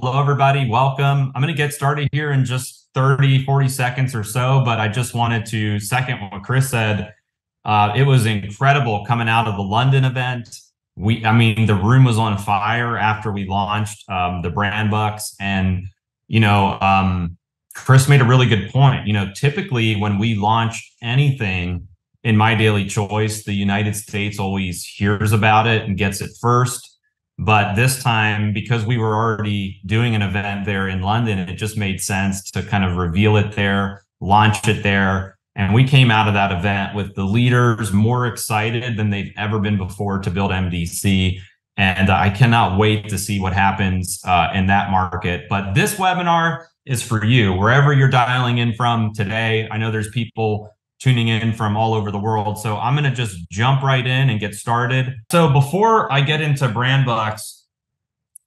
Hello, everybody. Welcome. I'm going to get started here in just 30, 40 seconds or so, but I just wanted to second what Chris said. Uh, it was incredible coming out of the London event. We, I mean, the room was on fire after we launched um, the brand bucks, and you know, um, Chris made a really good point. You know, typically when we launch anything in my daily choice, the United States always hears about it and gets it first. But this time, because we were already doing an event there in London, it just made sense to kind of reveal it there, launch it there. And we came out of that event with the leaders more excited than they've ever been before to build MDC. And I cannot wait to see what happens uh, in that market. But this webinar is for you, wherever you're dialing in from today. I know there's people tuning in from all over the world. So I'm going to just jump right in and get started. So before I get into BrandBucks,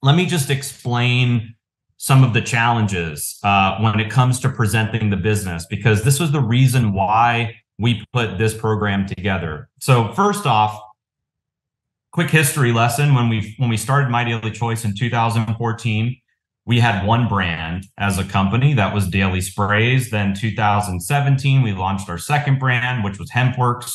let me just explain some of the challenges uh, when it comes to presenting the business, because this was the reason why we put this program together. So first off, quick history lesson when we when we started My Daily Choice in 2014 we had one brand as a company that was Daily Sprays. Then 2017, we launched our second brand, which was HempWorx.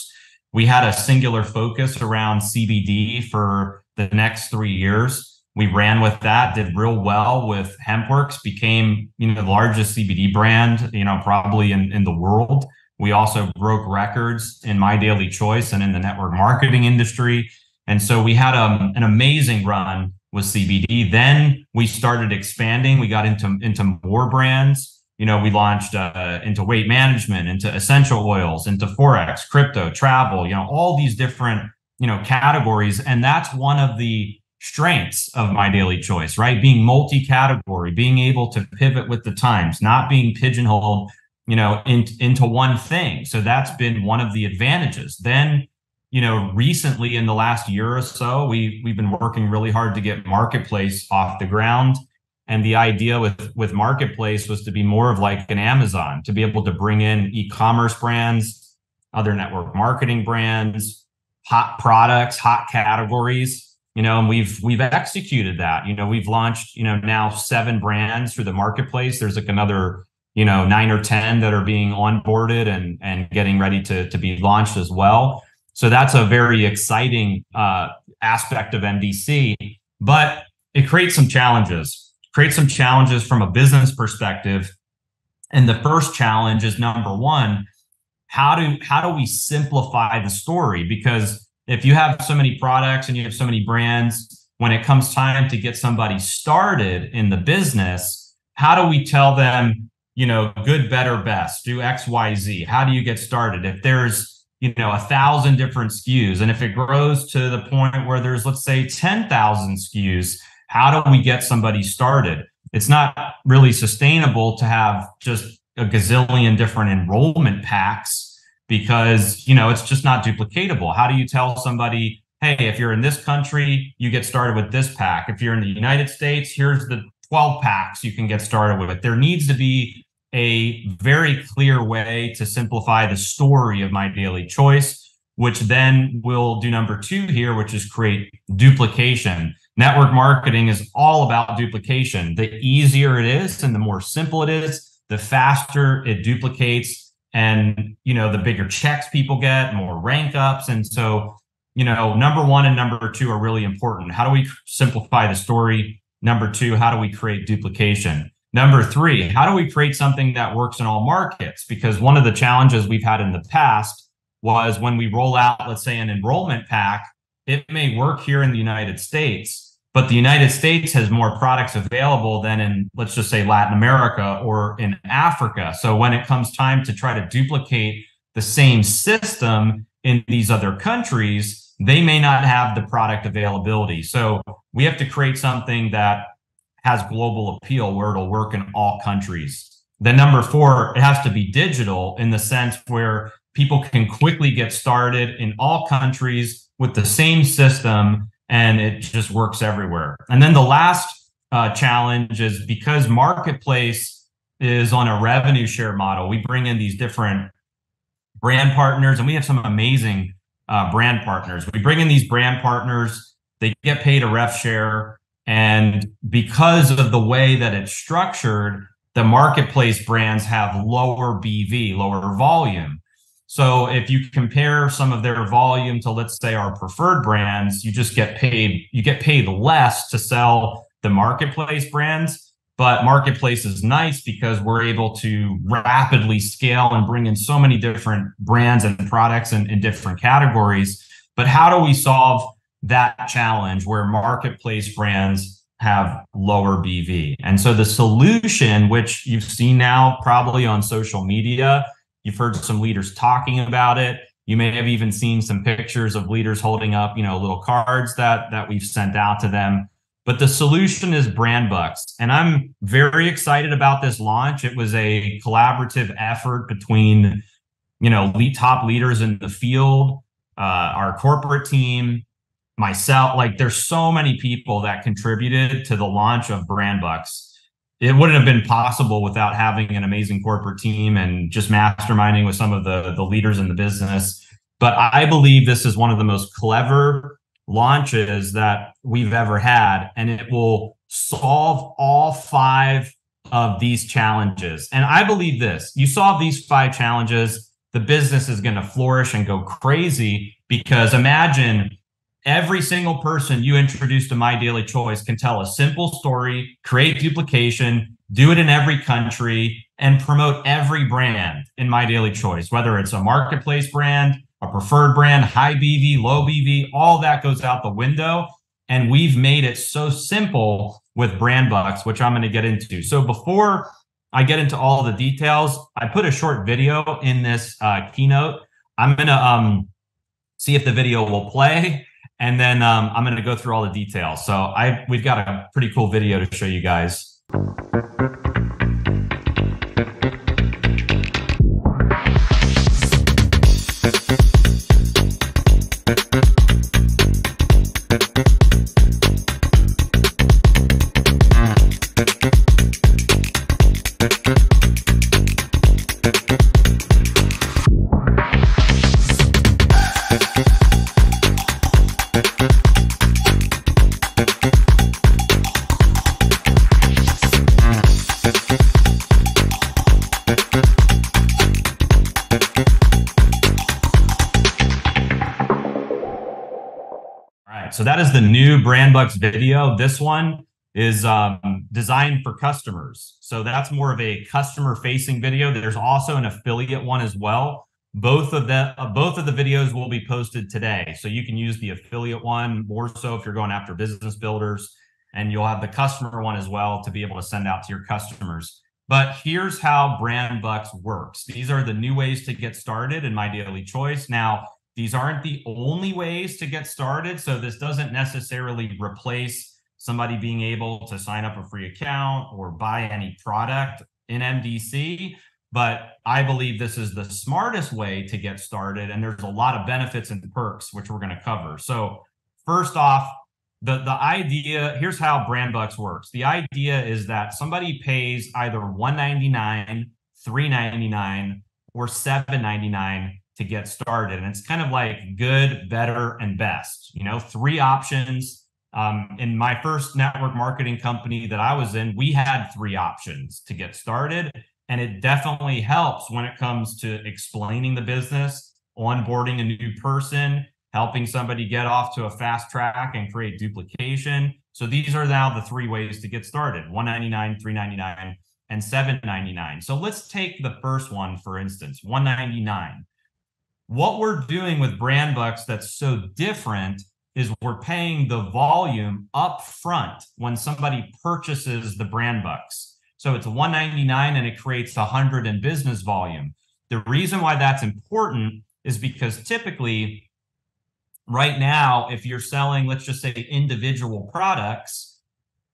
We had a singular focus around CBD for the next three years. We ran with that, did real well with HempWorx, became you know the largest CBD brand, you know, probably in, in the world. We also broke records in My Daily Choice and in the network marketing industry. And so we had um, an amazing run was CBD. Then we started expanding. We got into into more brands. You know, we launched uh, into weight management, into essential oils, into forex, crypto, travel. You know, all these different you know categories, and that's one of the strengths of my daily choice, right? Being multi-category, being able to pivot with the times, not being pigeonholed, you know, in, into one thing. So that's been one of the advantages. Then you know, recently in the last year or so, we we've been working really hard to get marketplace off the ground. And the idea with with marketplace was to be more of like an Amazon, to be able to bring in e-commerce brands, other network marketing brands, hot products, hot categories. You know, and we've we've executed that. You know, we've launched, you know, now seven brands through the marketplace. There's like another you know nine or ten that are being onboarded and and getting ready to to be launched as well so that's a very exciting uh, aspect of MDC, but it creates some challenges. Creates some challenges from a business perspective. And the first challenge is number one, how do how do we simplify the story? Because if you have so many products and you have so many brands, when it comes time to get somebody started in the business, how do we tell them, you know, good, better, best, do X, Y, Z? How do you get started? If there's you know a thousand different SKUs, and if it grows to the point where there's let's say ten thousand SKUs, how do we get somebody started? It's not really sustainable to have just a gazillion different enrollment packs because you know it's just not duplicatable. How do you tell somebody, hey, if you're in this country, you get started with this pack. If you're in the United States, here's the 12 packs you can get started with. There needs to be a very clear way to simplify the story of my daily choice, which then will do number two here, which is create duplication. Network marketing is all about duplication. The easier it is and the more simple it is, the faster it duplicates and you know the bigger checks people get, more rank ups and so you know number 1 and number 2 are really important. How do we simplify the story? Number 2, how do we create duplication? Number three, how do we create something that works in all markets? Because one of the challenges we've had in the past was when we roll out, let's say, an enrollment pack, it may work here in the United States, but the United States has more products available than in, let's just say, Latin America or in Africa. So when it comes time to try to duplicate the same system in these other countries, they may not have the product availability. So we have to create something that has global appeal where it'll work in all countries. Then number four, it has to be digital in the sense where people can quickly get started in all countries with the same system and it just works everywhere. And then the last uh, challenge is because marketplace is on a revenue share model, we bring in these different brand partners and we have some amazing uh, brand partners. We bring in these brand partners, they get paid a rev share And because of the way that it's structured, the marketplace brands have lower BV, lower volume. So if you compare some of their volume to let's say our preferred brands, you just get paid you get paid less to sell the marketplace brands, but marketplace is nice because we're able to rapidly scale and bring in so many different brands and products in different categories. But how do we solve that challenge where marketplace brands have lower BV? And so the solution, which you've seen now probably on social media, you've heard some leaders talking about it. You may have even seen some pictures of leaders holding up, you know, little cards that that we've sent out to them. But the solution is Brand Bucks. And I'm very excited about this launch. It was a collaborative effort between, you know, top leaders in the field, uh, our corporate team, myself. Like there's so many people that contributed to the launch of Brand Bucks. It wouldn't have been possible without having an amazing corporate team and just masterminding with some of the, the leaders in the business. But I believe this is one of the most clever launches that we've ever had, and it will solve all five of these challenges. And I believe this you solve these five challenges, the business is going to flourish and go crazy because imagine every single person you introduce to My Daily Choice can tell a simple story, create duplication, do it in every country, and promote every brand in My Daily Choice, whether it's a marketplace brand, a preferred brand, high BV, low BV, all that goes out the window. And we've made it so simple with Brand Bucks, which I'm going to get into. So before I get into all the details, I put a short video in this uh, keynote. I'm going to um, see if the video will play. And then um, I'm going to go through all the details. So I we've got a pretty cool video to show you guys. So that is the new BrandBucks video. This one is um, designed for customers. So that's more of a customer facing video. There's also an affiliate one as well. Both of the uh, both of the videos will be posted today. So you can use the affiliate one more so if you're going after business builders and you'll have the customer one as well to be able to send out to your customers. But here's how Brand Bucks works. These are the new ways to get started in my daily choice. Now, these aren't the only ways to get started. So this doesn't necessarily replace somebody being able to sign up a free account or buy any product in MDC. But I believe this is the smartest way to get started. And there's a lot of benefits and perks, which we're going to cover. So, first off, the, the idea here's how BrandBucks works. The idea is that somebody pays either 199 399 or 799 to get started. And it's kind of like good, better, and best. You know, three options. Um, in my first network marketing company that I was in, we had three options to get started. And it definitely helps when it comes to explaining the business, onboarding a new person, helping somebody get off to a fast track and create duplication. So these are now the three ways to get started 199, 399, and 799. So let's take the first one, for instance, 199 what we're doing with brand bucks that's so different is we're paying the volume up front when somebody purchases the brand bucks. So it's 199 and it creates 100 in business volume. The reason why that's important is because typically right now if you're selling let's just say individual products,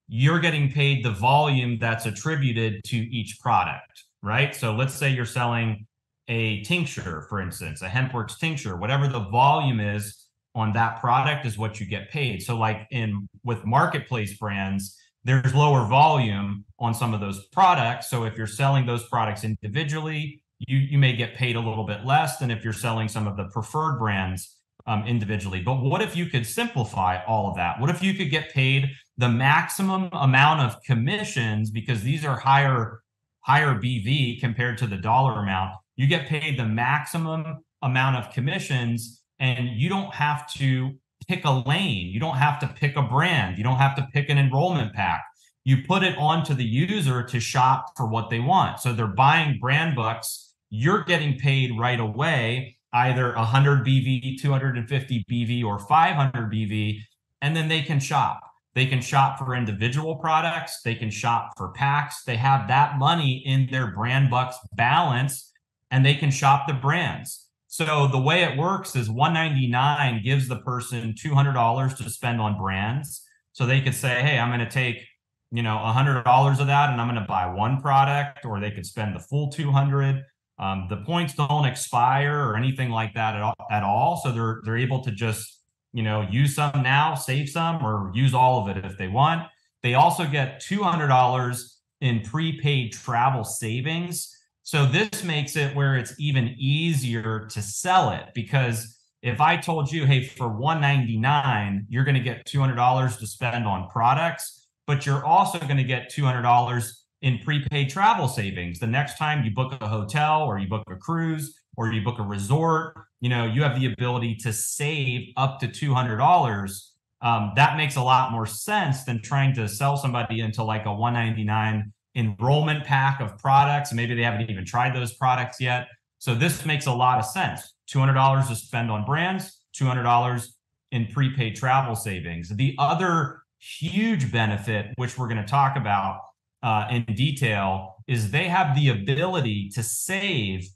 you're getting paid the volume that's attributed to each product, right? So let's say you're selling a tincture, for instance, a HempWorx tincture, whatever the volume is on that product is what you get paid. So, like in with marketplace brands, there's lower volume on some of those products. So, if you're selling those products individually, you you may get paid a little bit less than if you're selling some of the preferred brands um, individually. But what if you could simplify all of that? What if you could get paid the maximum amount of commissions because these are higher higher BV compared to the dollar amount. You get paid the maximum amount of commissions and you don't have to pick a lane. You don't have to pick a brand. You don't have to pick an enrollment pack. You put it onto the user to shop for what they want. So they're buying brand bucks. You're getting paid right away, either 100 BV, 250 BV, or 500 BV, and then they can shop. They can shop for individual products. They can shop for packs. They have that money in their brand bucks balance and they can shop the brands. So the way it works is 199 gives the person $200 to spend on brands. So they could say, "Hey, I'm going to take, you know, $100 of that and I'm going to buy one product," or they could spend the full 200. Um, the points don't expire or anything like that at all, at all. So they're they're able to just you know, use some now, save some, or use all of it if they want. They also get $200 in prepaid travel savings. So this makes it where it's even easier to sell it because if I told you, hey, for 199, you're going to get $200 to spend on products, but you're also going to get $200 in prepaid travel savings. The next time you book a hotel or you book a cruise or you book a resort, you know, you have the ability to save up to $200. Um, that makes a lot more sense than trying to sell somebody into like a 199 enrollment pack of products. Maybe they haven't even tried those products yet. So this makes a lot of sense. $200 to spend on brands, $200 in prepaid travel savings. The other huge benefit, which we're going to talk about uh, in detail, is they have the ability to save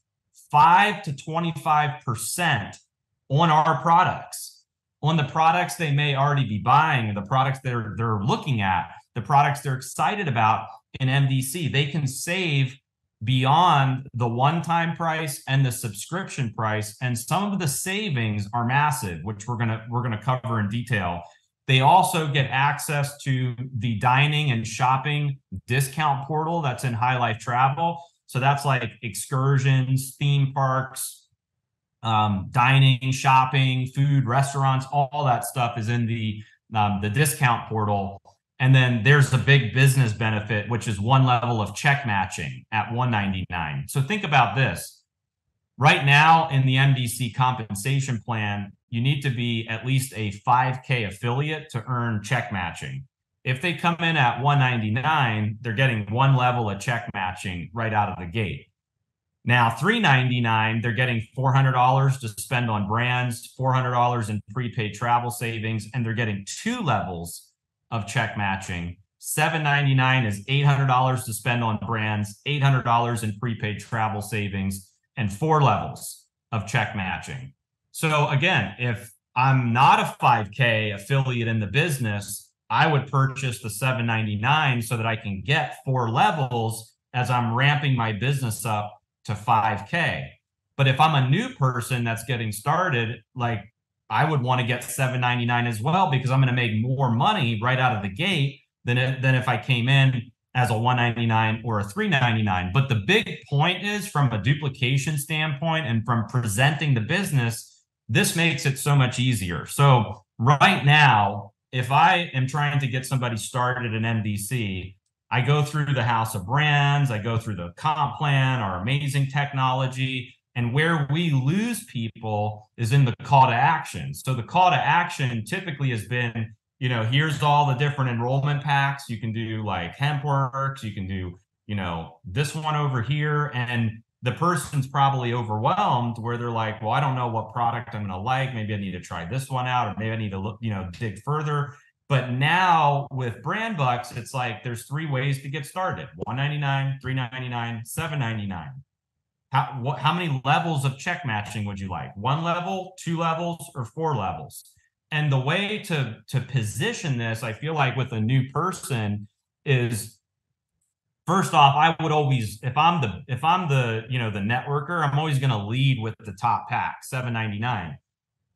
5 to 25% on our products, on the products they may already be buying, the products they're they're looking at, the products they're excited about in MDC. They can save beyond the one-time price and the subscription price and some of the savings are massive which we're going to we're going to cover in detail they also get access to the dining and shopping discount portal that's in high life travel so that's like excursions, theme parks, um, dining, shopping, food, restaurants, all, that stuff is in the um, the discount portal. And then there's the big business benefit, which is one level of check matching at 199. So think about this. Right now in the MDC compensation plan, you need to be at least a 5K affiliate to earn check matching. If they come in at 199, they're getting one level of check matching right out of the gate. Now, 399, they're getting $400 to spend on brands, $400 in prepaid travel savings, and they're getting two levels of check matching. 799 is $800 to spend on brands, $800 in prepaid travel savings, and four levels of check matching. So again, if I'm not a 5K affiliate in the business, I would purchase the 799 so that I can get four levels as I'm ramping my business up to 5K. But if I'm a new person that's getting started, like I would want to get 799 as well because I'm going to make more money right out of the gate than if, than if I came in as a 199 or a 399. But the big point is from a duplication standpoint and from presenting the business, this makes it so much easier. So right now, if I am trying to get somebody started in MDC, I go through the house of brands, I go through the comp plan, our amazing technology, and where we lose people is in the call to action. So the call to action typically has been, you know, here's all the different enrollment packs. You can do like HempWorx, you can do, you know, this one over here. And the person's probably overwhelmed where they're like, well, I don't know what product I'm going to like. Maybe I need to try this one out, or maybe I need to look, you know, dig further. But now with brand bucks, it's like there's three ways to get started 199, 399, 799. How, what, how many levels of check matching would you like? One level, two levels, or four levels? And the way to to position this, I feel like with a new person is first off, I would always if I'm the if I'm the you know the networker, I'm always going to lead with the top pack, 799.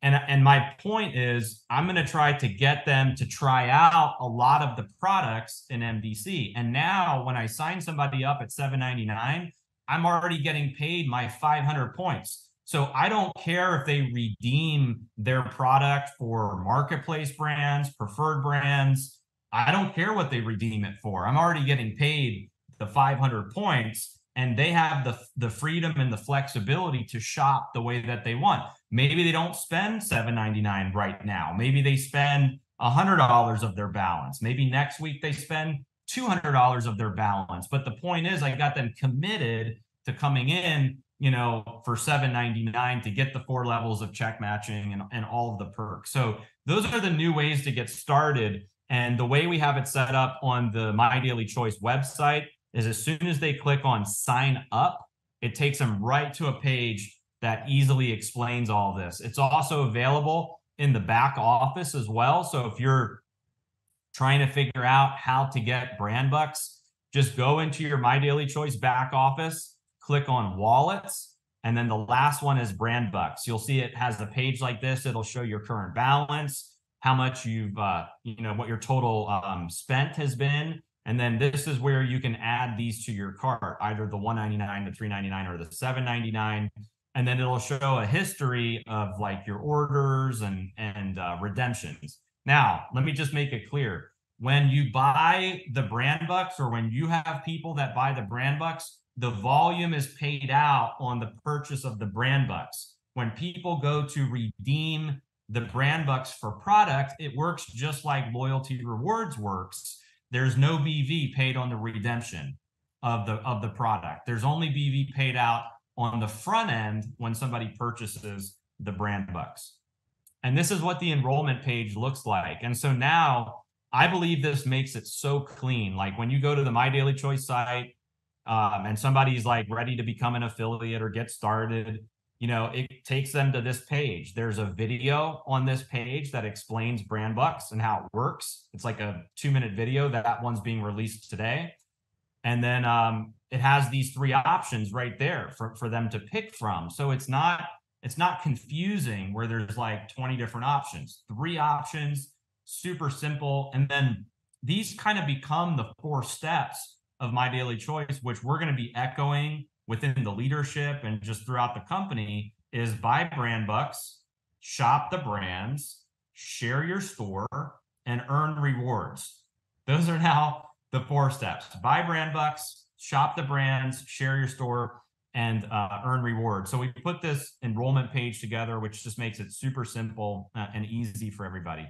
And and my point is I'm going to try to get them to try out a lot of the products in MDC. And now when I sign somebody up at 799, I'm already getting paid my 500 points. So I don't care if they redeem their product for marketplace brands, preferred brands, I don't care what they redeem it for. I'm already getting paid the 500 points and they have the the freedom and the flexibility to shop the way that they want. Maybe they don't spend 799 right now. Maybe they spend $100 of their balance. Maybe next week they spend $200 of their balance. But the point is I got them committed to coming in, you know, for 799 to get the four levels of check matching and, and all of the perks. So those are the new ways to get started. And the way we have it set up on the My Daily Choice website is as soon as they click on sign up, it takes them right to a page that easily explains all this. It's also available in the back office as well. So if you're trying to figure out how to get brand bucks, just go into your My Daily Choice back office, click on wallets, and then the last one is brand bucks. You'll see it has a page like this. It'll show your current balance, how much you've, uh, you know, what your total um, spent has been, and then this is where you can add these to your cart, either the 199, the 399, or the 799. And then it'll show a history of like your orders and and uh, redemptions. Now, let me just make it clear. When you buy the brand bucks or when you have people that buy the brand bucks, the volume is paid out on the purchase of the brand bucks. When people go to redeem the brand bucks for product, it works just like loyalty rewards works there's no BV paid on the redemption of the of the product. There's only BV paid out on the front end when somebody purchases the brand bucks. And this is what the enrollment page looks like. And so now I believe this makes it so clean. Like when you go to the My Daily Choice site um, and somebody's like ready to become an affiliate or get started, you know, it takes them to this page. There's a video on this page that explains brand bucks and how it works. It's like a two minute video. That one's being released today. And then um, it has these three options right there for, for them to pick from. So it's not it's not confusing where there's like 20 different options. Three options, super simple. And then these kind of become the four steps of my daily choice, which we're going to be echoing within the leadership and just throughout the company is buy brand bucks, shop the brands, share your store, and earn rewards. Those are now the four steps buy brand bucks, shop the brands, share your store, and uh, earn rewards. So we put this enrollment page together, which just makes it super simple uh, and easy for everybody.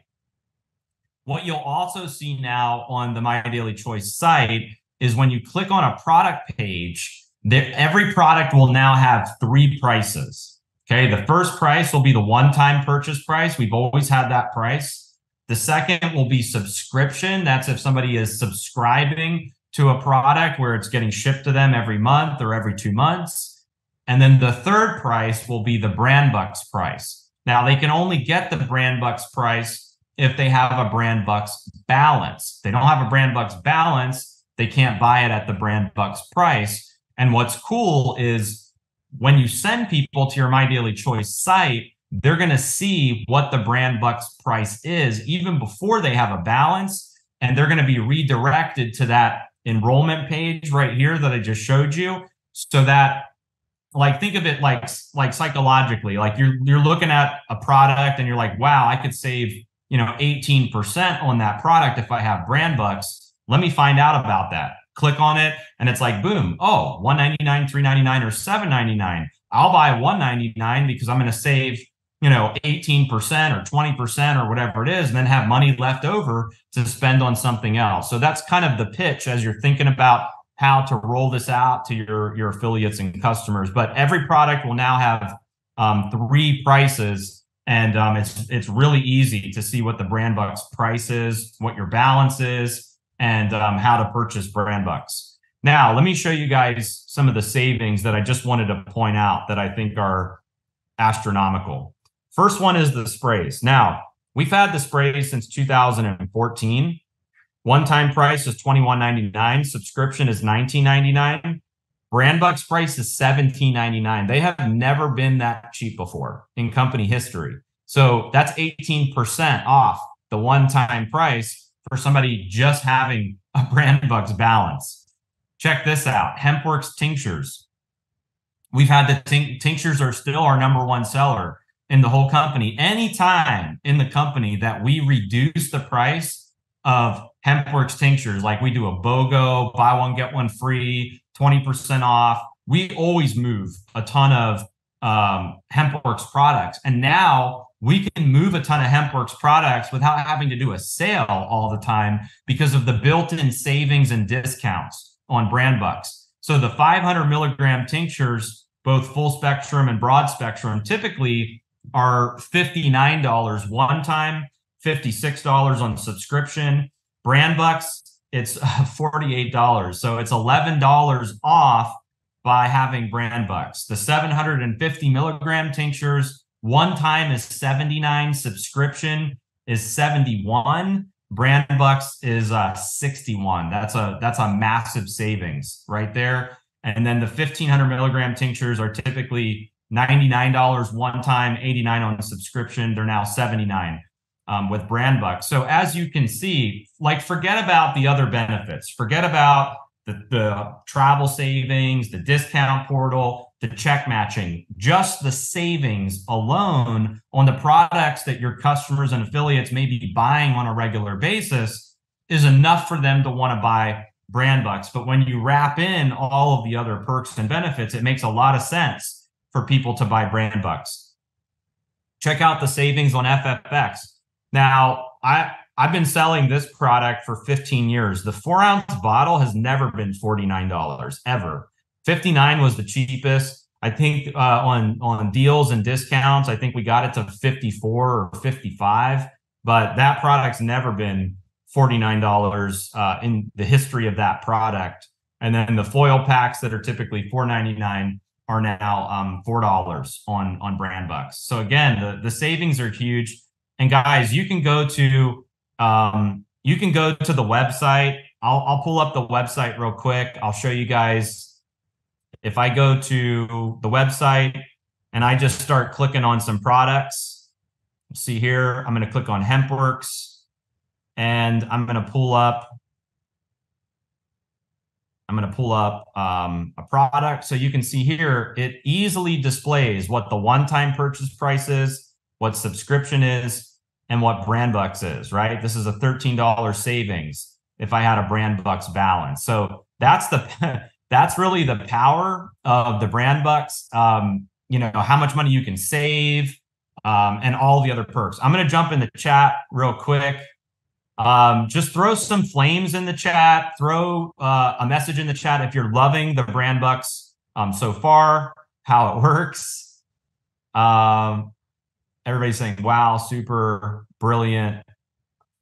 What you'll also see now on the My Daily Choice site is when you click on a product page, there, every product will now have three prices. Okay. The first price will be the one time purchase price. We've always had that price. The second will be subscription. That's if somebody is subscribing to a product where it's getting shipped to them every month or every two months. And then the third price will be the brand bucks price. Now they can only get the brand bucks price if they have a brand bucks balance. If they don't have a brand bucks balance, they can't buy it at the brand bucks price. And what's cool is when you send people to your My Daily Choice site, they're going to see what the brand bucks price is even before they have a balance. And they're going to be redirected to that enrollment page right here that I just showed you. So that like think of it like like psychologically like you're you're looking at a product and you're like wow i could save you know 18% on that product if i have brand bucks let me find out about that click on it and it's like boom oh 199 399 or 799 i'll buy 199 because i'm going to save you know 18% or 20% or whatever it is and then have money left over to spend on something else so that's kind of the pitch as you're thinking about how to roll this out to your your affiliates and customers but every product will now have um, three prices and um, it's it's really easy to see what the brand bucks price is what your balance is and um, how to purchase brand bucks. Now, let me show you guys some of the savings that I just wanted to point out that I think are astronomical. First one is the sprays. Now, we've had the sprays since 2014. One time price is $21.99, subscription is $19.99. Brand Bucks price is $17.99. They have never been that cheap before in company history. So that's 18% off the one time price for somebody just having a brand bucks balance. Check this out HempWorx tinctures. We've had the tinctures are still our number one seller in the whole company. Anytime in the company that we reduce the price of HempWorx tinctures, like we do a BOGO, buy one, get one free, 20% off. We always move a ton of um, HempWorx products. And now we can move a ton of HempWorx products without having to do a sale all the time because of the built-in savings and discounts on brand bucks. So the 500 milligram tinctures, both full spectrum and broad spectrum, typically are $59 one time, $56 on subscription. Brand bucks, it's $48. So it's $11 off by having brand bucks. The 750 milligram tinctures, one time is 79, subscription is 71, brand bucks is uh 61. That's a that's a massive savings right there. And then the 1500 milligram tinctures are typically $99 one time, 89 on a subscription. They're now 79 um, with brand bucks. So as you can see, like forget about the other benefits. Forget about the, the travel savings, the discount portal, the check matching, just the savings alone on the products that your customers and affiliates may be buying on a regular basis is enough for them to want to buy brand bucks. But when you wrap in all of the other perks and benefits, it makes a lot of sense for people to buy brand bucks. Check out the savings on FFX. Now, I I've been selling this product for 15 years. The four ounce bottle has never been $49 ever. 59 was the cheapest. I think uh, on on deals and discounts, I think we got it to 54 or 55. But that product's never been $49 uh, in the history of that product. And then the foil packs that are typically $4.99 are now um, $4 on on brand bucks. So again, the, the savings are huge. And guys, you can go to um, you can go to the website. I'll, I'll pull up the website real quick. I'll show you guys. If I go to the website and I just start clicking on some products, see here, I'm going to click on HempWorx and I'm going to pull up I'm going to pull up um, a product. So you can see here, it easily displays what the one-time purchase price is, what subscription is, and what brand bucks is, right? This is a $13 savings if I had a brand bucks balance. So that's the that's really the power of the brand bucks. Um, you know, how much money you can save, um, and all the other perks. I'm gonna jump in the chat real quick. Um, just throw some flames in the chat, throw uh, a message in the chat if you're loving the brand bucks um, so far, how it works. Um, everybody's saying, wow, super brilliant,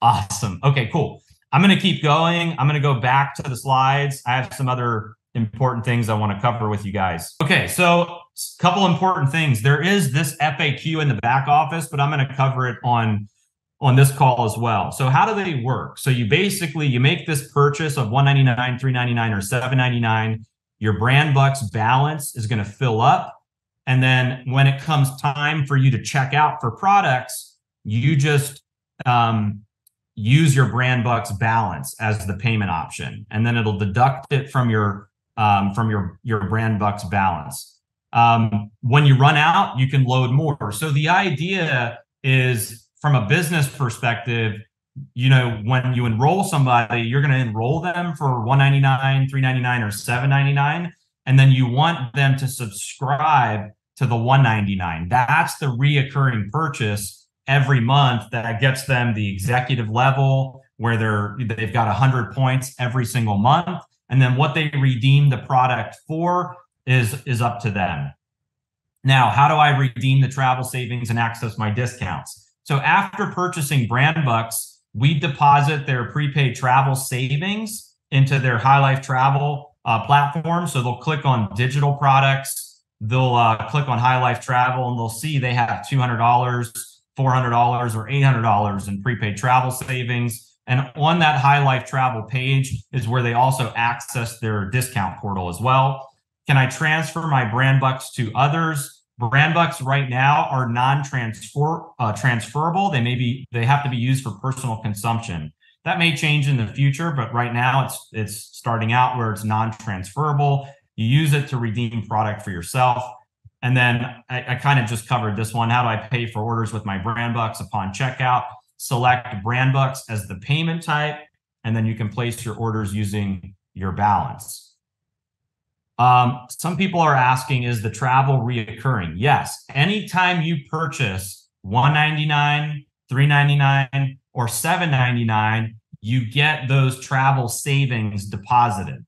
awesome. Okay, cool. I'm going to keep going. I'm going to go back to the slides. I have some other important things I want to cover with you guys. Okay, so a couple important things. There is this FAQ in the back office, but I'm going to cover it on on this call as well. So how do they work? So you basically you make this purchase of 199, 399 or 799, your brand bucks balance is going to fill up and then when it comes time for you to check out for products, you just um, use your brand bucks balance as the payment option, and then it'll deduct it from your um, from your your brand bucks balance. Um, when you run out, you can load more. So the idea is from a business perspective, you know, when you enroll somebody, you're going to enroll them for 199, 399 or 799 and then you want them to subscribe to the 199. That's the reoccurring purchase every month that gets them the executive level where they're they've got 100 points every single month and then what they redeem the product for is is up to them. Now, how do I redeem the travel savings and access my discounts? So after purchasing brand bucks, we deposit their prepaid travel savings into their High Life Travel uh, platform. So they'll click on digital products they'll uh, click on High Life Travel and they'll see they have $200, $400, or $800 in prepaid travel savings. And on that High Life Travel page is where they also access their discount portal as well. Can I transfer my brand bucks to others? Brand bucks right now are non-transfer uh, transferable. They may be they have to be used for personal consumption. That may change in the future, but right now it's it's starting out where it's non-transferable you use it to redeem product for yourself. And then I, I kind of just covered this one. How do I pay for orders with my brand bucks upon checkout? Select brand bucks as the payment type. and then you can place your orders using your balance. Um, some people are asking, is the travel reoccurring? Yes. Anytime you purchase 199 399 or 799 you get those travel savings deposited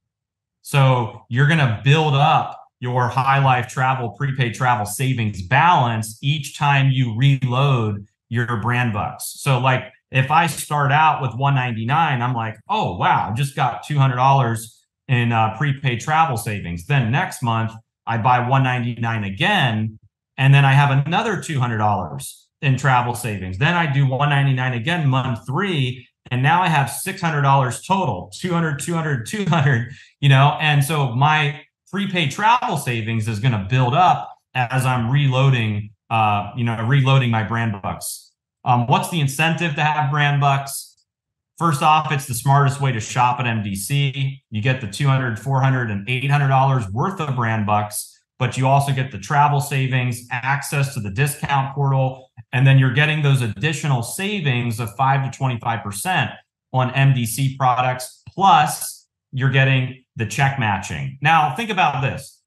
so you're going to build up your high life travel prepaid travel savings balance each time you reload your brand bucks so like if i start out with 199 i'm like oh wow i just got $200 in uh, prepaid travel savings then next month i buy 199 again and then i have another $200 in travel savings. Then I do 199 again month three. And now I have $600 total, 200, 200, 200, you know? And so my prepaid travel savings is going to build up as I'm reloading, uh, you know, reloading my brand bucks. Um, what's the incentive to have brand bucks? First off, it's the smartest way to shop at MDC. You get the 200, 400, and $800 worth of brand bucks but you also get the travel savings, access to the discount portal, and then you're getting those additional savings of 5 to 25% on MDC products. Plus, you're getting the check matching. Now, think about this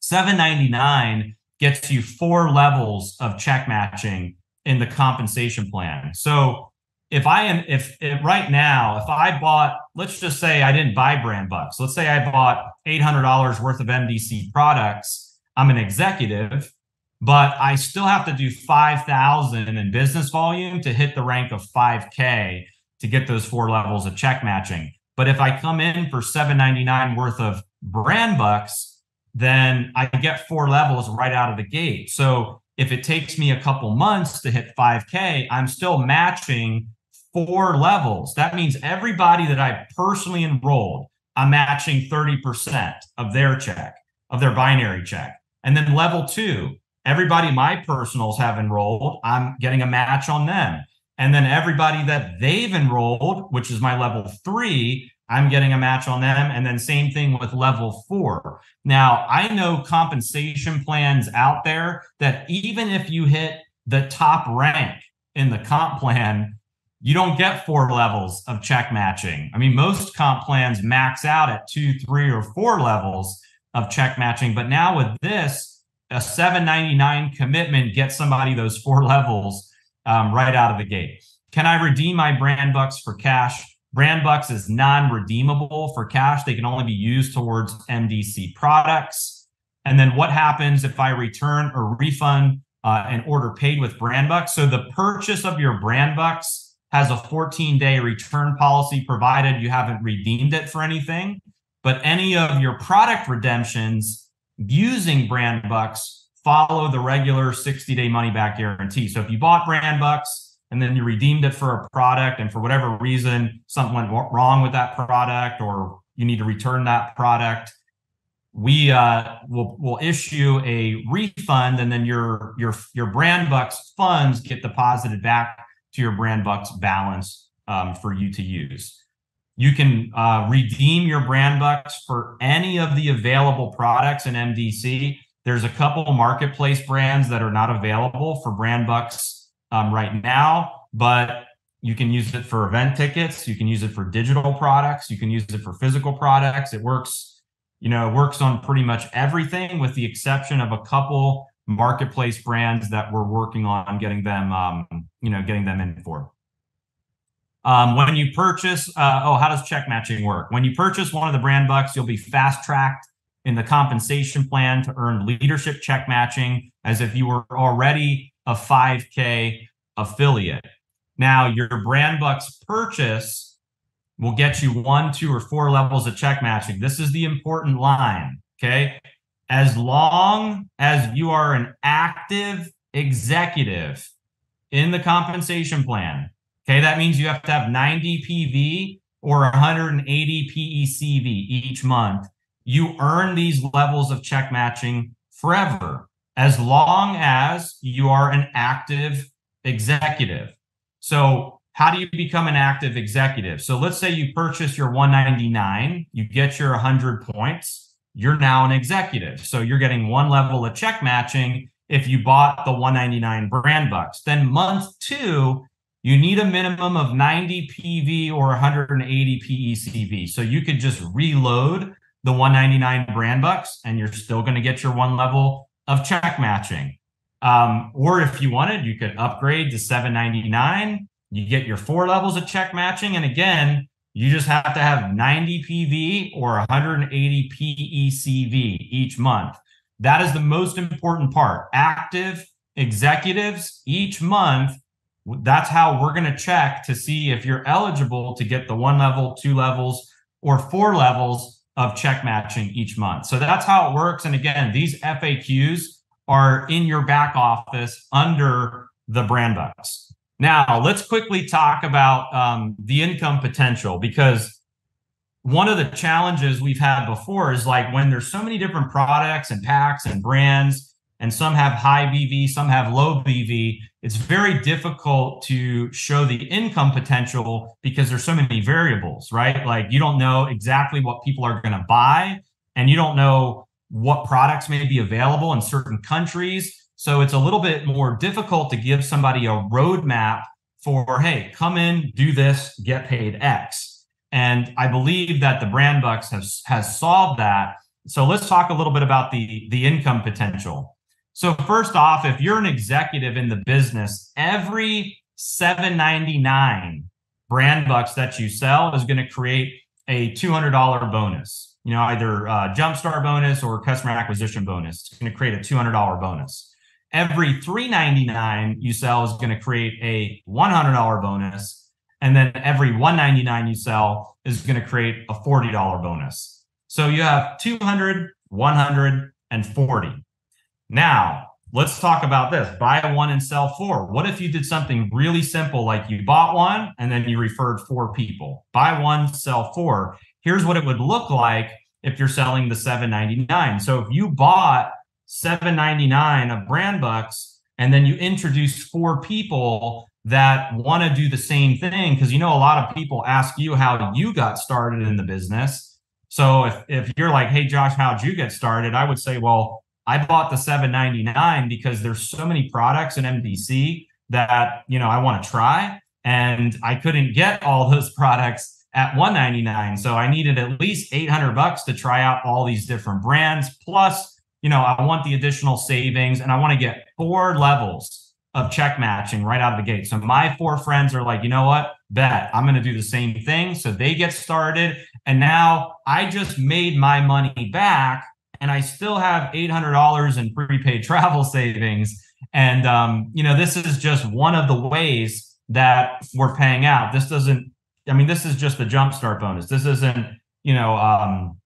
799 gets you four levels of check matching in the compensation plan. So if I am if, if, right now if I bought let's just say I didn't buy brand bucks. Let's say I bought $800 worth of MDC products. I'm an executive but I still have to do 5000 in business volume to hit the rank of 5k to get those four levels of check matching. But if I come in for 799 worth of brand bucks then I get four levels right out of the gate. So if it takes me a couple months to hit 5k I'm still matching four levels. That means everybody that I personally enrolled, I'm matching 30% of their check, of their binary check. And then level two, everybody my personals have enrolled, I'm getting a match on them. And then everybody that they've enrolled, which is my level three, I'm getting a match on them. And then same thing with level four. Now, I know compensation plans out there that even if you hit the top rank in the comp plan, you don't get four levels of check matching. I mean, most comp plans max out at two, three, or four levels of check matching. But now with this, a 799 commitment gets somebody those four levels um, right out of the gate. Can I redeem my brand bucks for cash? Brand bucks is non-redeemable for cash. They can only be used towards MDC products. And then what happens if I return or refund uh, an order paid with brand bucks? So the purchase of your brand bucks has a 14 day return policy provided you haven't redeemed it for anything. But any of your product redemptions using brand bucks follow the regular 60 day money back guarantee. So if you bought brand bucks and then you redeemed it for a product and for whatever reason something went wrong with that product or you need to return that product, we uh, will will issue a refund and then your your your brand bucks funds get deposited back to your brand bucks balance um, for you to use. You can uh, redeem your brand bucks for any of the available products in MDC. There's a couple marketplace brands that are not available for brand bucks um, right now, but you can use it for event tickets. You can use it for digital products. You can use it for physical products. It works, you know, it works on pretty much everything with the exception of a couple marketplace brands that we're working on getting them, um, you know, getting them in for. Um, when you purchase, uh, oh, how does check matching work? When you purchase one of the brand bucks, you'll be fast tracked in the compensation plan to earn leadership check matching as if you were already a 5K affiliate. Now, your brand bucks purchase will get you one, two, or four levels of check matching. This is the important line. Okay as long as you are an active executive in the compensation plan. Okay, that means you have to have 90 PV or 180 PECV each month. You earn these levels of check matching forever as long as you are an active executive. So, how do you become an active executive? So, let's say you purchase your 199, you get your 100 points you're now an executive. So you're getting one level of check matching if you bought the 199 brand bucks. Then month two, you need a minimum of 90 PV or 180 PECV. So you could just reload the 199 brand bucks and you're still going to get your one level of check matching. Um, or if you wanted, you could upgrade to 799. You get your four levels of check matching. And again, you just have to have 90 PV or 180 PECV each month. That is the most important part. Active executives each month. That's how we're going to check to see if you're eligible to get the one level, two levels, or four levels of check matching each month. So that's how it works. And again, these FAQs are in your back office under the brand bucks. Now, let's quickly talk about um, the income potential because one of the challenges we've had before is like when there's so many different products and packs and brands, and some have high BV, some have low BV, it's very difficult to show the income potential because there's so many variables, right? Like you don't know exactly what people are going to buy, and you don't know what products may be available in certain countries. So it's a little bit more difficult to give somebody a roadmap for, hey, come in, do this, get paid X. And I believe that the Brand Bucks has has solved that. So let's talk a little bit about the the income potential. So first off, if you're an executive in the business, every 799 brand bucks that you sell is going to create a $200 bonus. You know, either uh, jumpstart bonus or customer acquisition bonus. It's going to create a $200 bonus. Every 399 you sell is going to create a $100 bonus. And then every 199 you sell is going to create a $40 bonus. So you have 200, 100, and 40. Now, let's talk about this buy one and sell four. What if you did something really simple like you bought one and then you referred four people? Buy one, sell four. Here's what it would look like if you're selling the 799. So if you bought 799 of brand bucks and then you introduce four people that want to do the same thing because you know a lot of people ask you how you got started in the business. So if, if you're like hey josh how'd you get started? I would say well i bought the 799 because there's so many products in mdc that you know i want to try and i couldn't get all those products at 199 so i needed at least 800 bucks to try out all these different brands plus you know, I want the additional savings and I want to get four levels of check matching right out of the gate. So my four friends are like, you know what? Bet I'm going to do the same thing. So they get started. And now I just made my money back and I still have $800 in prepaid travel savings. And, um, you know, this is just one of the ways that we're paying out. This doesn't, I mean, this is just the jumpstart bonus. This isn't, you know, um,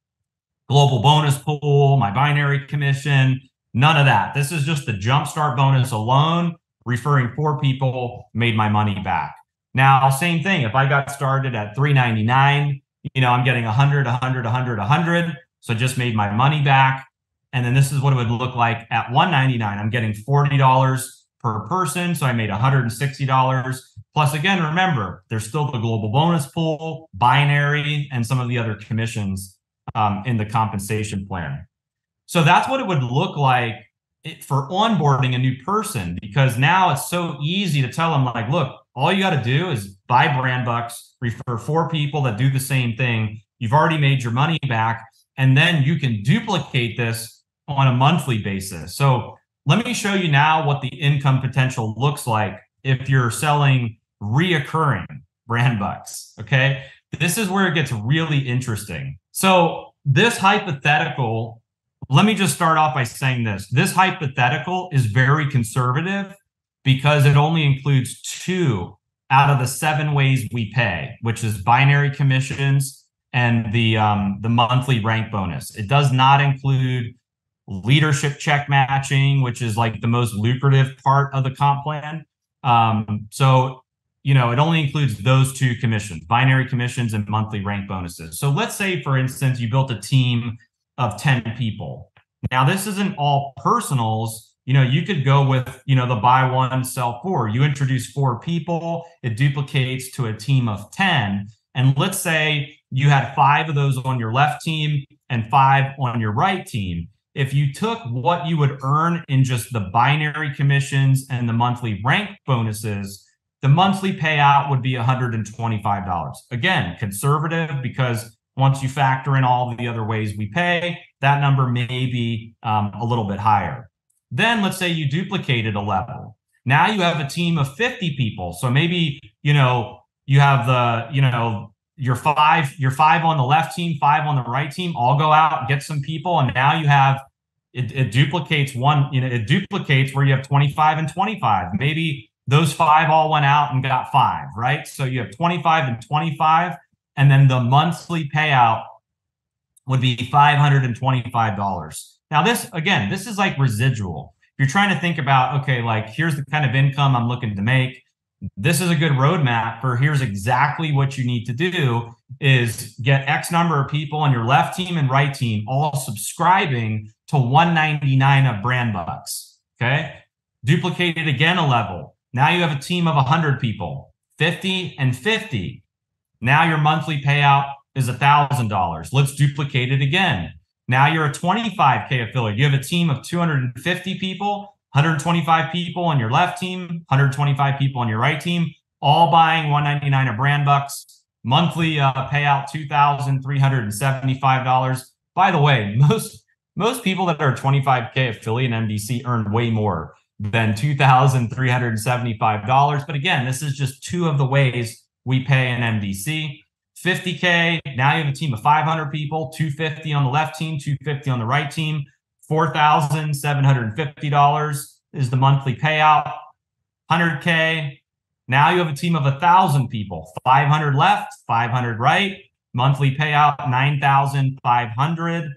global bonus pool, my binary commission, none of that. This is just the jumpstart bonus alone, referring four people made my money back. Now, same thing. If I got started at 399, you know, I'm getting 100, 100, 100, 100. So just made my money back. And then this is what it would look like at 199. I'm getting $40 per person. So I made $160. Plus, again, remember, there's still the global bonus pool, binary, and some of the other commissions um, in the compensation plan. So that's what it would look like for onboarding a new person because now it's so easy to tell them like, look, all you got to do is buy brand bucks, refer four people that do the same thing. You've already made your money back, and then you can duplicate this on a monthly basis. So let me show you now what the income potential looks like if you're selling reoccurring brand bucks. Okay. This is where it gets really interesting. So, this hypothetical, let me just start off by saying this. This hypothetical is very conservative because it only includes two out of the seven ways we pay, which is binary commissions and the um, the monthly rank bonus. It does not include leadership check matching, which is like the most lucrative part of the comp plan. Um, so you know, it only includes those two commissions, binary commissions and monthly rank bonuses. So let's say, for instance, you built a team of 10 people. Now, this isn't all personals. You know, you could go with, you know, the buy one, sell four. You introduce four people, it duplicates to a team of 10. And let's say you had five of those on your left team and five on your right team. If you took what you would earn in just the binary commissions and the monthly rank bonuses, the monthly payout would be $125. Again, conservative because once you factor in all the other ways we pay, that number may be um, a little bit higher. Then let's say you duplicated a level. Now you have a team of 50 people. So maybe, you know, you have the, you know, your five, your five on the left team, five on the right team, all go out, get some people, and now you have it, it duplicates one, you know, it duplicates where you have 25 and 25. Maybe those five all went out and got five, right? So you have 25 and 25, and then the monthly payout would be $525. Now, this again, this is like residual. If you're trying to think about, okay, like here's the kind of income I'm looking to make. This is a good roadmap for here's exactly what you need to do is get X number of people on your left team and right team all subscribing to 199 of brand bucks. Okay. Duplicate it again a level. Now you have a team of 100 people, 50 and 50. Now your monthly payout is $1,000. Let's duplicate it again. Now you're a 25K affiliate. You have a team of 250 people, 125 people on your left team, 125 people on your right team, all buying 199 of brand bucks. Monthly uh, payout $2,375. By the way, most most people that are 25k affiliate in MDC earn way more than $2,375. But again, this is just two of the ways we pay in MDC. 50K, now you have a team of 500 people, 250 on the left team, 250 on the right team, $4,750 is the monthly payout. 100K, now you have a team of 1,000 people, 500 left, 500 right, monthly payout 9,500.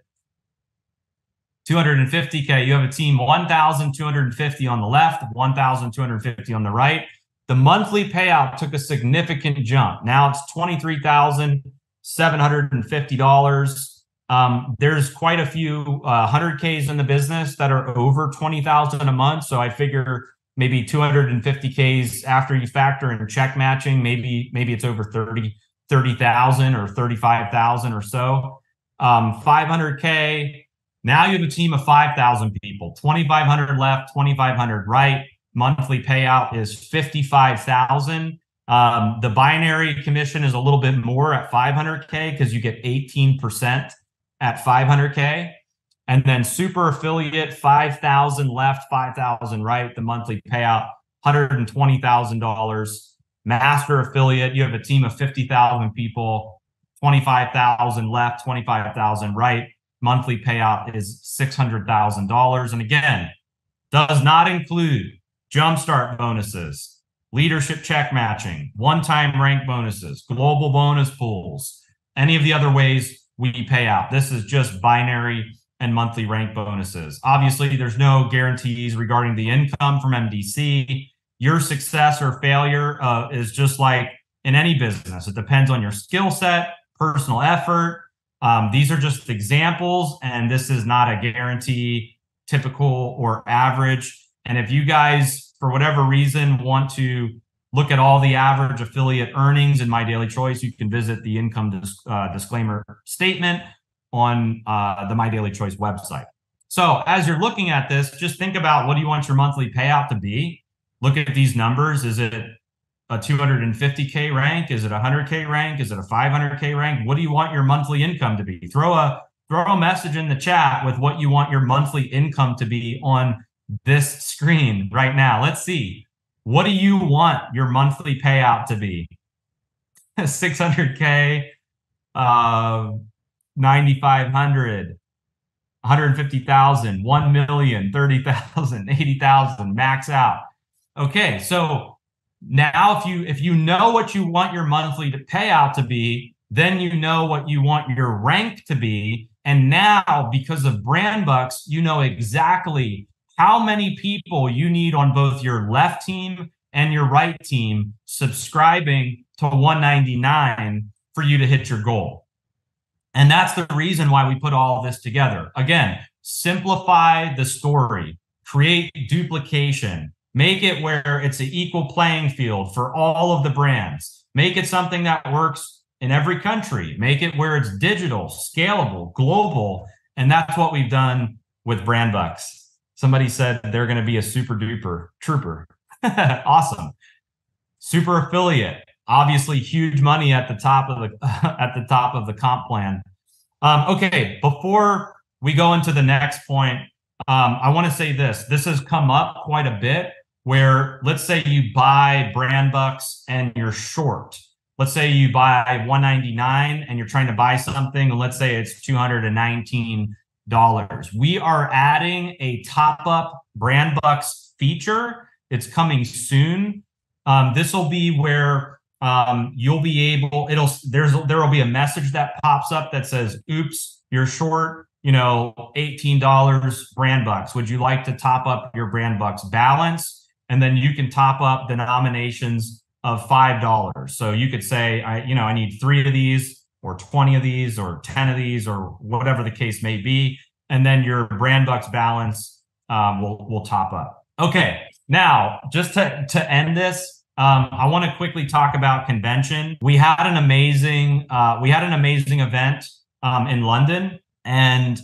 250K, you have a team 1,250 on the left, 1,250 on the right. The monthly payout took a significant jump. Now it's $23,750. Um, there's quite a few uh, 100Ks in the business that are over 20,000 a month. So I figure maybe 250Ks after you factor in check matching, maybe maybe it's over 30 30,000 or 35,000 or so. Um, 500K, now you have a team of 5,000 people, 2,500 left, 2,500 right. Monthly payout is 55,000. Um, the binary commission is a little bit more at 500K because you get 18% at 500K. And then super affiliate, 5,000 left, 5,000 right. The monthly payout, $120,000. Master affiliate, you have a team of 50,000 people, 25,000 left, 25,000 right monthly payout is $600,000. And again, does not include jumpstart bonuses, leadership check matching, one time rank bonuses, global bonus pools, any of the other ways we pay out. This is just binary and monthly rank bonuses. Obviously, there's no guarantees regarding the income from MDC. Your success or failure uh, is just like in any business, it depends on your skill set, personal effort, um, these are just examples, and this is not a guarantee, typical or average. And if you guys, for whatever reason, want to look at all the average affiliate earnings in My Daily Choice, you can visit the income uh, disclaimer statement on uh, the My Daily Choice website. So as you're looking at this, just think about what do you want your monthly payout to be? Look at these numbers. Is it a 250k rank? Is it a 100k rank? Is it a 500k rank? What do you want your monthly income to be? Throw a throw a message in the chat with what you want your monthly income to be on this screen right now. Let's see. What do you want your monthly payout to be? 600k, uh, 9,500, 150,000, 1 million, 30,000, 80,000, max out. Okay, so now, if you if you know what you want your monthly to payout to be, then you know what you want your rank to be. And now, because of brand bucks, you know exactly how many people you need on both your left team and your right team subscribing to 199 for you to hit your goal. And that's the reason why we put all this together. Again, simplify the story, create duplication, Make it where it's an equal playing field for all of the brands. Make it something that works in every country. Make it where it's digital, scalable, global. And that's what we've done with Brand Bucks. Somebody said they're going to be a super duper trooper. awesome. super affiliate, obviously huge money at the top of the at the top of the comp plan. Um, okay, before we go into the next point, um, I want to say this. This has come up quite a bit. Where let's say you buy brand bucks and you're short. Let's say you buy 199 and you're trying to buy something, and let's say it's 219 dollars. We are adding a top up brand bucks feature. It's coming soon. Um, this will be where um, you'll be able. It'll there's there will be a message that pops up that says, "Oops, you're short." You know, eighteen dollars brand bucks. Would you like to top up your brand bucks balance? And then you can top up denominations of five dollars. So you could say, I you know, I need three of these or 20 of these or 10 of these or whatever the case may be. And then your brand bucks balance um, will, will top up. Okay. Now, just to, to end this, um, I want to quickly talk about convention. We had an amazing, uh, we had an amazing event um, in London, and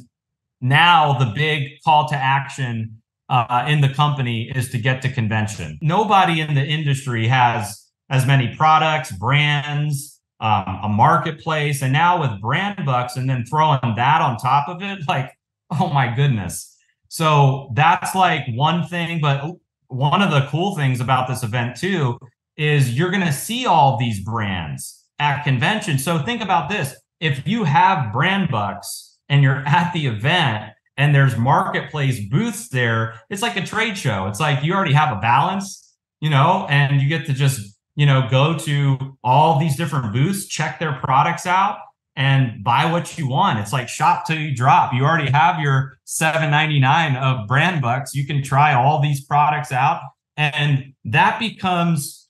now the big call to action uh, in the company is to get to convention. Nobody in the industry has as many products, brands, um, a marketplace, and now with brand bucks, and then throwing that on top of it, like, oh my goodness. So that's like one thing, but one of the cool things about this event too is you're going to see all these brands at convention. So think about this: if you have brand bucks and you're at the event and there's marketplace booths there, it's like a trade show. It's like you already have a balance, you know, and you get to just you know, go to all these different booths, check their products out, and buy what you want. It's like shop till you drop. You already have your 7.99 of brand bucks. You can try all these products out, and that becomes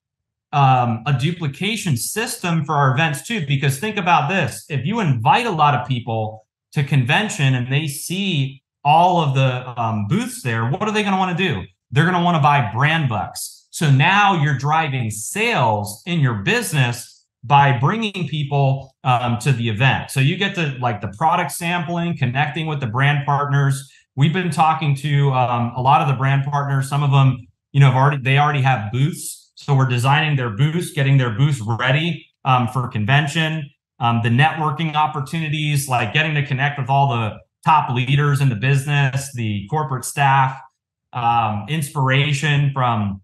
um, a duplication system for our events too. Because think about this: if you invite a lot of people to convention and they see all of the um, booths there, what are they going to want to do? They're going to want to buy brand bucks so now you're driving sales in your business by bringing people um, to the event. So you get to like the product sampling, connecting with the brand partners. We've been talking to um, a lot of the brand partners. Some of them, you know, have already they already have booths. So we're designing their booths, getting their booths ready um, for convention. Um, the networking opportunities, like getting to connect with all the top leaders in the business, the corporate staff, um, inspiration from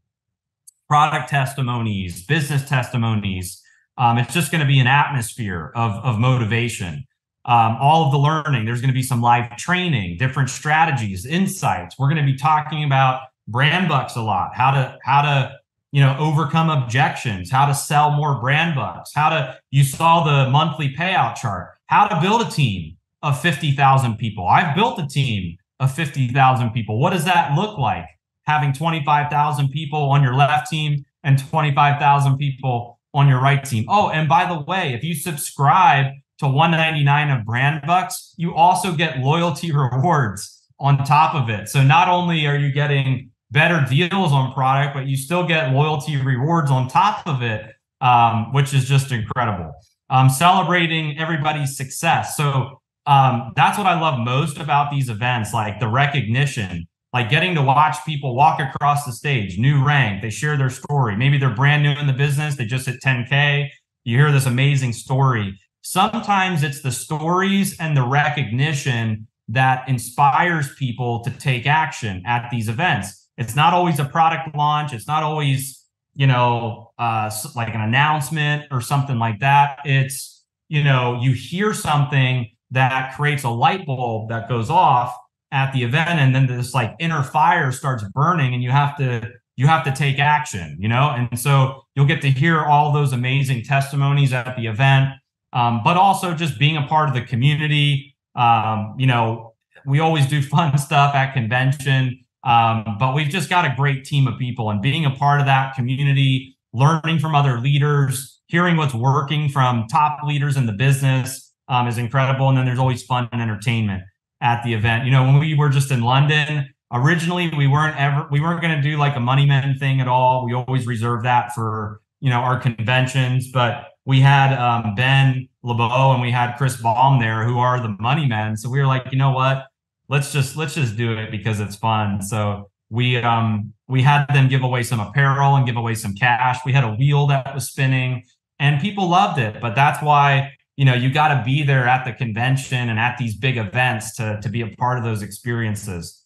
product testimonies, business testimonies. Um, it's just going to be an atmosphere of, of motivation. Um, all of the learning, there's going to be some live training, different strategies, insights. We're going to be talking about brand bucks a lot, how to how to you know overcome objections, how to sell more brand bucks, how to you saw the monthly payout chart, how to build a team of 50,000 people. I've built a team of 50,000 people. What does that look like? having 25,000 people on your left team and 25,000 people on your right team. Oh, and by the way, if you subscribe to 199 of brand bucks, you also get loyalty rewards on top of it. So not only are you getting better deals on product, but you still get loyalty rewards on top of it, um, which is just incredible. Um, celebrating everybody's success. So um, that's what I love most about these events, like the recognition like getting to watch people walk across the stage, new rank, they share their story. Maybe they're brand new in the business, they just hit 10K. You hear this amazing story. Sometimes it's the stories and the recognition that inspires people to take action at these events. It's not always a product launch, it's not always, you know, uh, like an announcement or something like that. It's, you know, you hear something that creates a light bulb that goes off at the event and then this like inner fire starts burning and you have to you have to take action you know? And so you'll get to hear all those amazing testimonies at the event um, but also just being a part of the community. Um, you know we always do fun stuff at convention um, but we've just got a great team of people and being a part of that community learning from other leaders hearing what's working from top leaders in the business um, is incredible and then there's always fun and entertainment at the event. You know, when we were just in London, originally we weren't ever we weren't going to do like a money men thing at all. We always reserve that for you know our conventions, but we had um, Ben LeBeau and we had Chris Baum there, who are the money men. So we were like, you know what? Let's just let's just do it because it's fun. So We um we had them give away some apparel and give away some cash. We had a wheel that was spinning and people loved it. But that's why, you know, you got to be there at the convention and at these big events to to be a part of those experiences.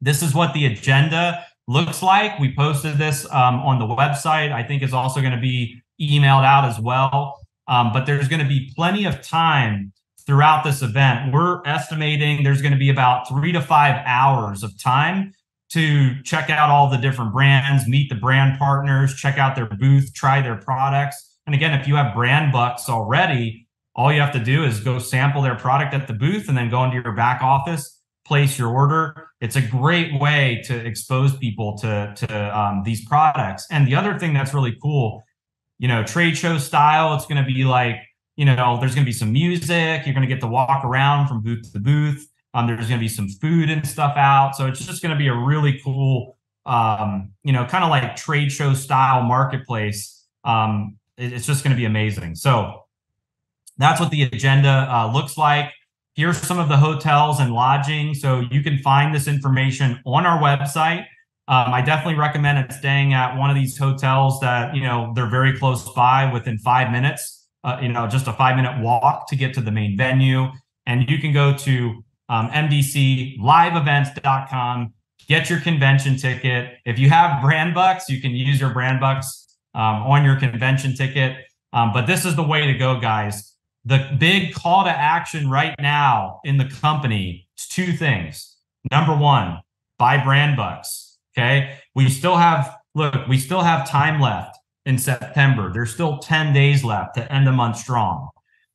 This is what the agenda looks like. We posted this um, on the website. I think is also going to be emailed out as well. Um, but there's going to be plenty of time throughout this event. We're estimating there's going to be about three to five hours of time to check out all the different brands, meet the brand partners, check out their booth, try their products. And again, if you have brand bucks already, all you have to do is go sample their product at the booth and then go into your back office, place your order. It's a great way to expose people to, to um, these products. And the other thing that's really cool, you know, trade show style, it's going to be like you know, there's going to be some music. You're going to get to walk around from booth to booth. Um, there's going to be some food and stuff out. So it's just going to be a really cool, um, you know, kind of like trade show style marketplace. Um, it, it's just going to be amazing. So that's what the agenda uh, looks like. Here's some of the hotels and lodging. So you can find this information on our website. Um, I definitely recommend staying at one of these hotels that, you know, they're very close by within five minutes uh, you know, just a five minute walk to get to the main venue. And you can go to um, mdcliveevents.com, get your convention ticket. If you have brand bucks, you can use your brand bucks um, on your convention ticket. Um, but this is the way to go, guys. The big call to action right now in the company is two things. Number one, buy brand bucks. Okay. We still have, look, we still have time left in September. There's still 10 days left to end the month strong.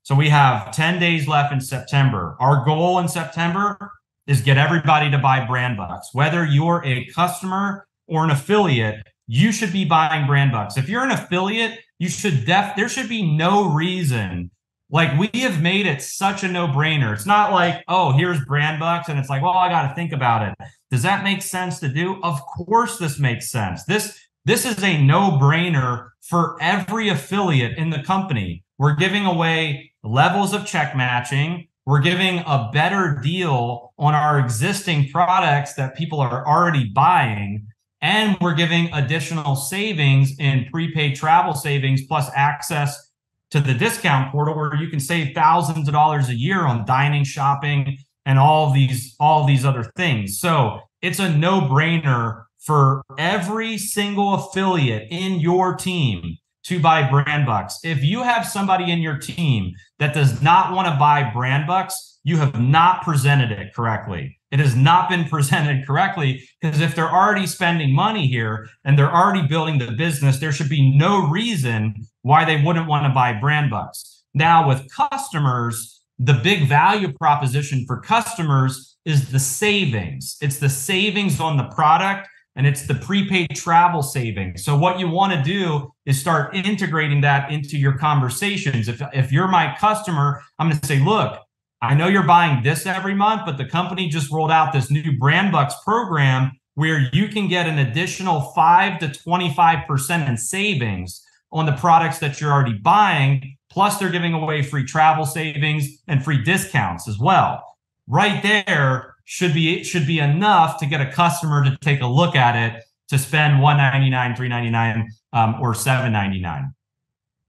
So we have 10 days left in September. Our goal in September is get everybody to buy brand bucks. Whether you're a customer or an affiliate, you should be buying brand bucks. If you're an affiliate, you should def there should be no reason. Like we have made it such a no-brainer. It's not like, oh, here's brand bucks and it's like, well, I got to think about it. Does that make sense to do? Of course this makes sense. This this is a no brainer for every affiliate in the company. We're giving away levels of check matching. We're giving a better deal on our existing products that people are already buying. And we're giving additional savings in prepaid travel savings plus access to the discount portal where you can save thousands of dollars a year on dining, shopping, and all these all these other things. So it's a no-brainer for every single affiliate in your team to buy brand bucks. If you have somebody in your team that does not want to buy brand bucks, you have not presented it correctly. It has not been presented correctly because if they're already spending money here and they're already building the business, there should be no reason why they wouldn't want to buy brand bucks. Now, with customers, the big value proposition for customers is the savings. It's the savings on the product and it's the prepaid travel savings. So what you want to do is start integrating that into your conversations. If if you're my customer, I'm going to say, look, I know you're buying this every month, but the company just rolled out this new Brand Bucks program where you can get an additional 5 to 25% in savings on the products that you're already buying. Plus, they're giving away free travel savings and free discounts as well. Right there, should be should be enough to get a customer to take a look at it to spend 199 399 um, or 799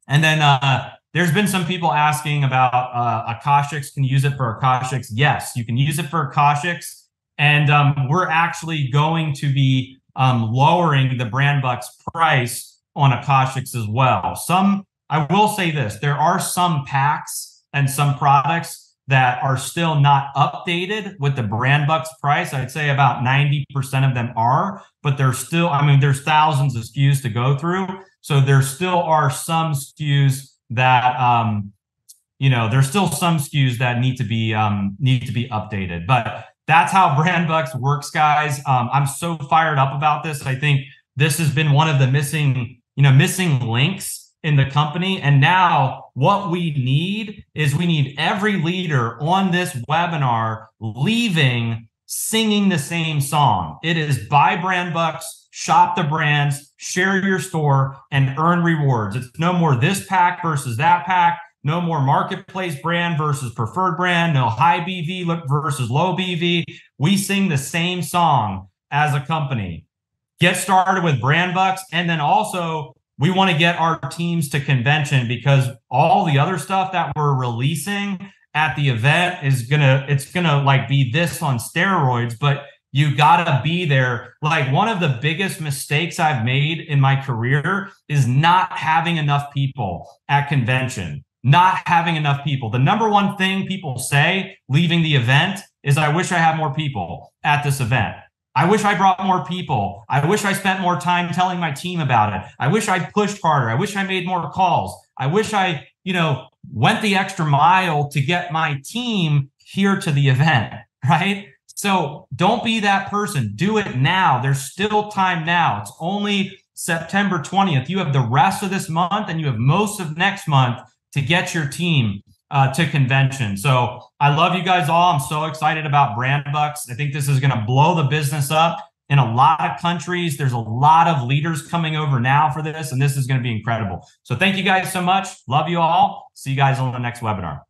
and then uh, there's been some people asking about uh, Akashx. Can you use it for Akashx? Yes you can use it for Akashx. And um, we're actually going to be um, lowering the brand bucks price on Akashx as well. Some i will say this there are some packs and some products that are still not updated with the brand bucks price. I'd say about 90% of them are, but there's still, I mean, there's thousands of SKUs to go through. So there still are some SKUs that, um, you know, there's still some SKUs that need to be um, need to be updated. But that's how brand bucks works, guys. Um, I'm so fired up about this. I think this has been one of the missing, you know, missing links in the company. And now what we need is we need every leader on this webinar leaving singing the same song. It is buy brand bucks, shop the brands, share your store, and earn rewards. It's no more this pack versus that pack. No more marketplace brand versus preferred brand. No high BV versus low BV. We sing the same song. as a company. Get started with Brand Bucks. And then also, we want to get our teams to convention because all the other stuff that we're releasing at the event is gonna it's gonna like be this on steroids but you gotta be there. Like one of the biggest mistakes i've made in my career is not having enough people at convention not having enough people. The number one thing people say leaving the event is i wish i had more people at this event I wish I brought more people. I wish I spent more time telling my team about it. I wish I pushed harder. I wish I made more calls. I wish I, you know, went the extra mile to get my team here to the event, right? So don't be that person. Do it now. There's still time now. It's only September 20th. You have the rest of this month and you have most of next month to get your team uh, to convention. So I love you guys all. I'm so excited about Brand Bucks. I think this is going to blow the business up in a lot of countries. There's a lot of leaders coming over now for this, and this is going to be incredible. So thank you guys so much. Love you all. See you guys on the next webinar.